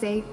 say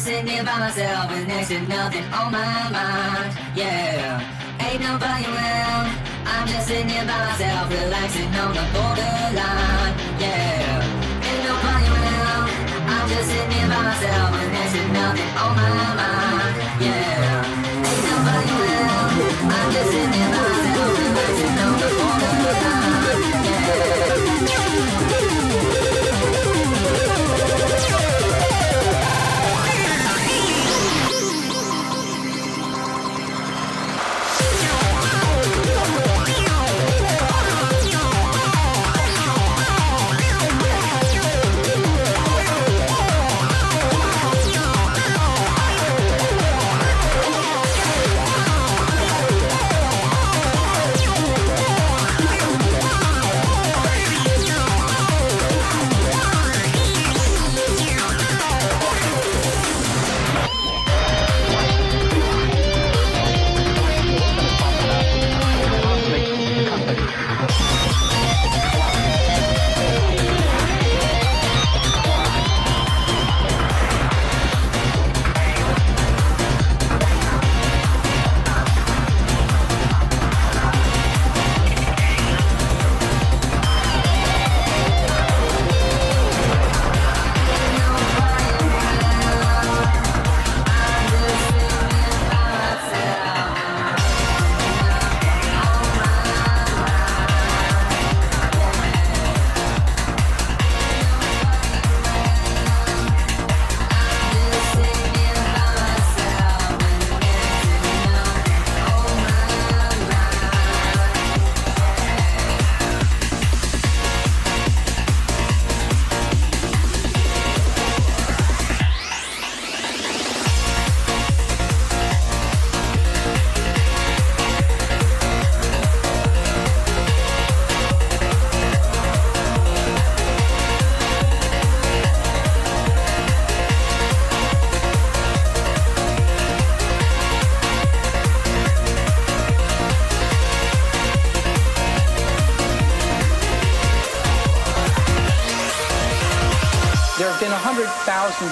sitting here by myself with next to nothing on my mind. Yeah. Ain't nobody around. I'm just sitting here by myself, relaxing on the borderline. Yeah. Ain't nobody around. I'm just sitting here by myself with next to nothing on my mind.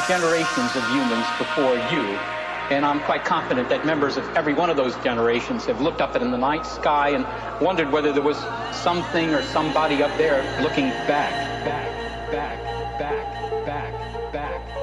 generations of humans before you, and I'm quite confident that members of every one of those generations have looked up at the night sky and wondered whether there was something or somebody up there looking back, back, back, back, back, back.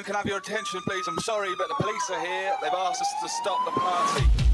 Gentlemen, can I have your attention, please? I'm sorry, but the police are here. They've asked us to stop the party.